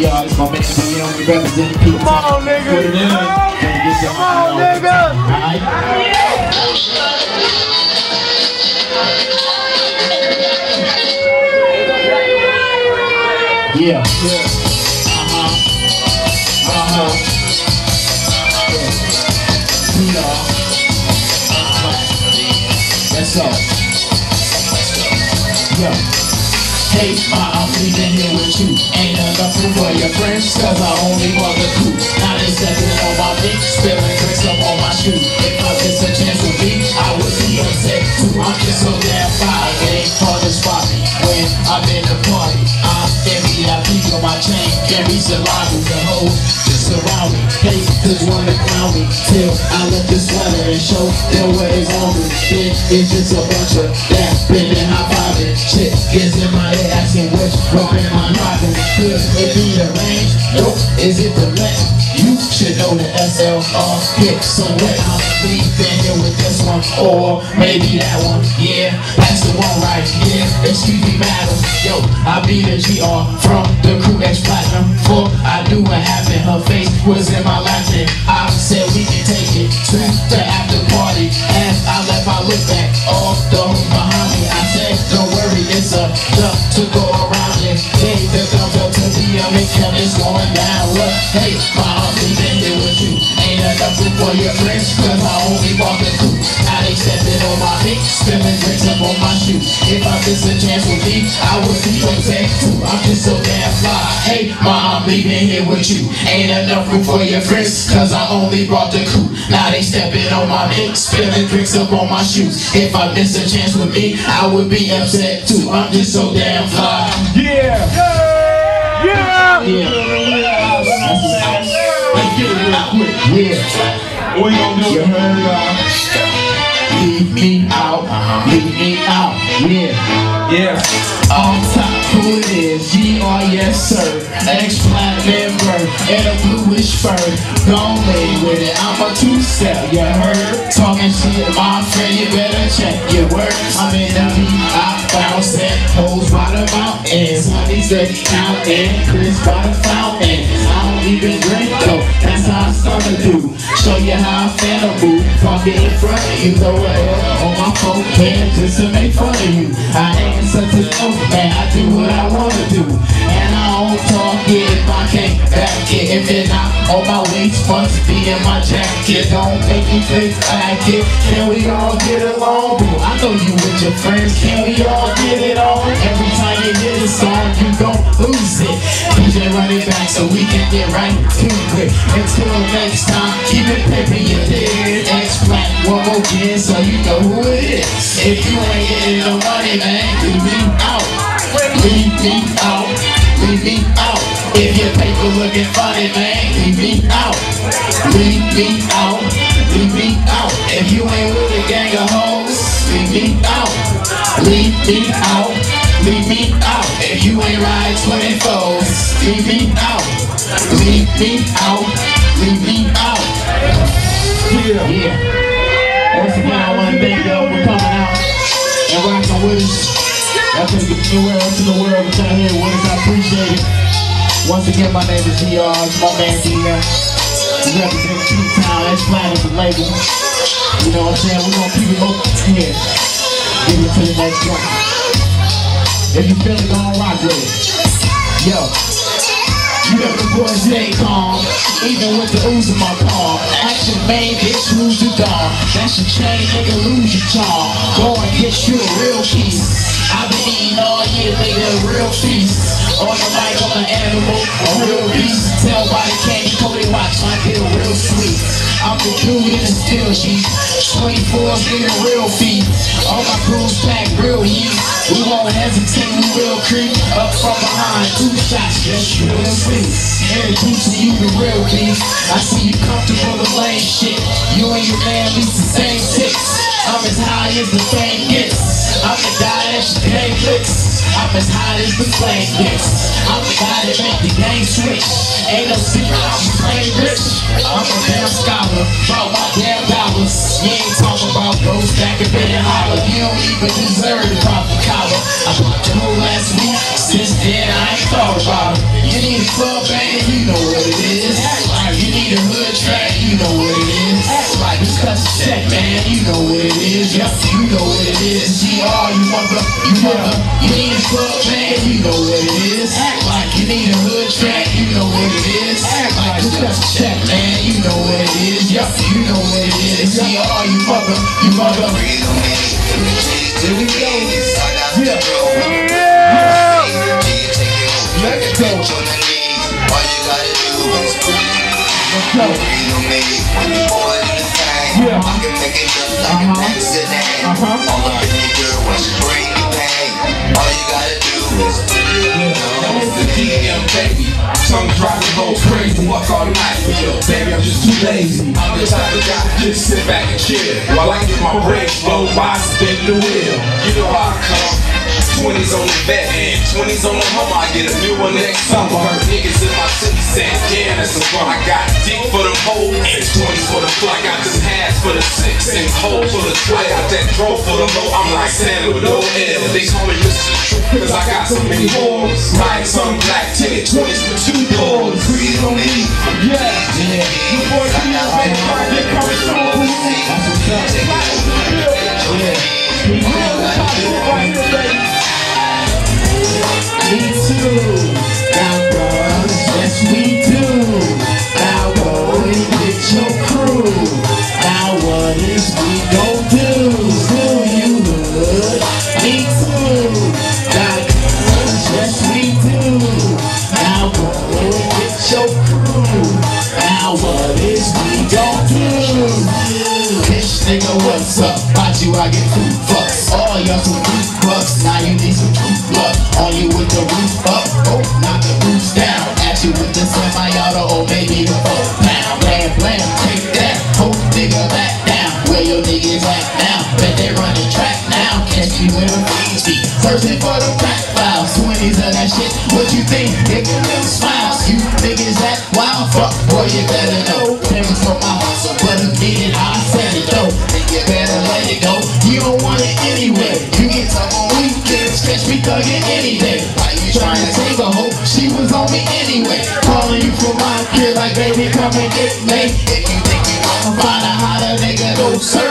My man we represent Pete. Come on, nigga. Come on, nigga. Yeah. Yeah. Uh-huh. Uh-huh. Yeah. Let's go. Yeah. Hey, my, I'm here with you. Ain't enough room for your friends, cause I only want the. Now they stepping on my feet, spilling drinks up on my shoe. If I miss a chance with me, I would be upset too. I'm just so damn fine, it ain't hard to spot me. When I'm in the party, I'm MVP on my chain. The line with the hoe, just around me. Just wanna crown me till I let this sweater and show them what is on me. Then it's just a bunch of that bending, it be the range? Nope, is it the length? You should know the SLR hit somewhere. I'm leaving here with this one, or maybe that one. Yeah, that's the one right here. Excuse me, madam. Yo, I be the GR from the crew X Platinum. For I knew what happened. Her face was in my lap, and I said we can take it to the after party. As I left, I looked back off the behind me. I said, don't worry, it's a duck to go around hey, my heart leaving here with you. Ain't enough room for your friends, cause I only walk the coupe. Now they stepping on my feet, spilling drinks up on my shoes. If I miss a chance with me, I would be protect too. I'm just so damn fly. Hey, ma, I'm leaving here with you. Ain't enough room for your friends, cause I only brought the coupe. Now they stepping on my feet, spilling drinks up on my shoes. If I miss a chance with me, I would be upset too. I'm just so damn fly. Yeah. Yeah. Yeah. Let's get it real quick. Yeah. We gonna do You heard uh, Leave me out, leave me out, yeah. Yeah. On top, who it is? G-R, yes sir. X-Plat member and a bluish fur. Gone lay with it, I'm a two-step, you heard? Talking shit, my friend, you better check your work. I'm in the Honey said counting, Chris by the fountain. I don't even drink though, that's how I start to. Show you how I fan a move, park it in front of you, throw it on my phone can't just to make fun of you. I ain't such a dope man, I do what I wanna do. On my waist, must be in my jacket. Don't make me think back it. Can we all get along? Boo, I know you with your friends, can we all get it on? Every time you hear the song, you gon' lose it. DJ run it back so we can get right to it. Until next time, keep it pimpin', you dig? X-Plat one more again so you know who it is. If you ain't getting no money, man, leave me out. Leave me out. Leave me out. If your paper looking funny, man, leave me out. Leave me out. Leave me out. If you ain't with a gang of hoes, leave me out. Leave me out. Leave me out. If you ain't ride 24s, leave me out. Leave me out. Leave me out. Yeah. Yeah. Once again, I want to thank y'all for coming out and rocking with us. Y'all can get anywhere else in the world, but y'all here with us. I appreciate it. Once again, my name is GR. It's my man DM. We represent T-Town. That's Planet the label. You know what I'm saying? We're to keep it open here. Give it to the next one. If you feel it, go on rock with it. Yo. You know the boys they calm, even with the ooze in my palm. Action main bitch, lose your dog. That's your chain, nigga, lose your charm. Go and get you a real piece. I've been eating all year, nigga, a real feast. On the mic, I'm an animal, a real beast. Tell by the candy coated watch, my feel real sweet. I'm the dude in the steel sheet. 24's getting real feet. All my crews pack real heat. We won't hesitate, we will creep up from behind. Two shots, just you will see. Introducing you the real beef. I see you comfortable with lame shit. You and your man least the same ticks. I'm as high as the fame gets. I'm the guy that should pay flicks. I'm as hot as the flame bitch. I'm the guy that make the game switch. Ain't no secret, I'm plain rich. I'm a damn scholar, brought my damn dollars. You ain't talking about those back and and holler. You don't even deserve the proper collar. I bought the whole last week. Since then, I ain't thought about it. You need a club band, you know what it is. You need a hood track, you know what it is. Like this cuss check, man, you know what it is. Yep, you know is. GR, you mother, you mother. You need a club band, you know what it is. Act Like you need a hood track, you know what it is. Act like this cuss check, man, you know what it is. Yep, you know what it is. GR, you mother, you mother. Here we go. Yeah. Let's go. All you gotta do is Let's go. Baby, I'm just too lazy. I'm the type of guy just sit back and chill. While I get my brain flow by spin the wheel. You know how I come. 20s on the vet and 20s on the home. I get a new one next summer. Heard niggas in my city saying, damn, that's some fun. I got dick for the hoes and 20s for the fly. I got them hats for the six and hole for the 12. I got that throw for the low. I'm like Santa with no L. They call me Mr. True cause I got so many hoes. Like some black ticket 20s with two doors. breathe on me. Yeah. Yeah. You boys see us, baby, project coming soon. Now what is we gon' do? Do you hood? Me too. Now guns, yes we do. Now go and get your crew. Now what is we gon' do? Bitch nigga, what's up? About you I get two fucks. All y'all some two bucks. Now you need some two luck. On you with the roof up. Oh, knock the roofs down. At you with the semi-auto or maybe the pound. Blam, blam, take that. Hope nigga back. Where your niggas at now? Bet they running track now. Catch me with a feet. Searching for the crack files. 20s of that shit. What you think? Nigga, them smiles. You niggas that wild fuck. Boy, you better know. Payments for my hustle. But a minute I said it though. Then you better let it go. You don't want it anyway. You get tough on weekends. Catch me thugging any day. Why you trying to take a hoe? She was on me anyway. Calling you from my crib like baby, come and get me. Nigga,